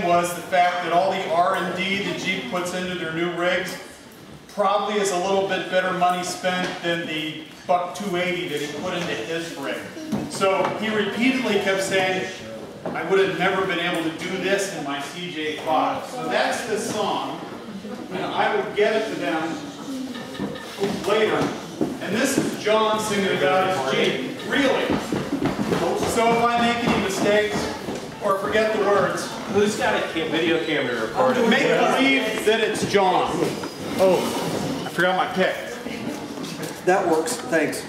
was the fact that all the R&D that Jeep puts into their new rigs probably is a little bit better money spent than the buck 280 that he put into his rig. So he repeatedly kept saying, I would have never been able to do this in my CJ5. So that's the song, and I will get it to them later. And this is John singing about his Jeep. Really? So if I make any mistakes or forget the words, Who's got a ca- video camera to record it? make believe that it's John. Oh, I forgot my pick. That works, thanks.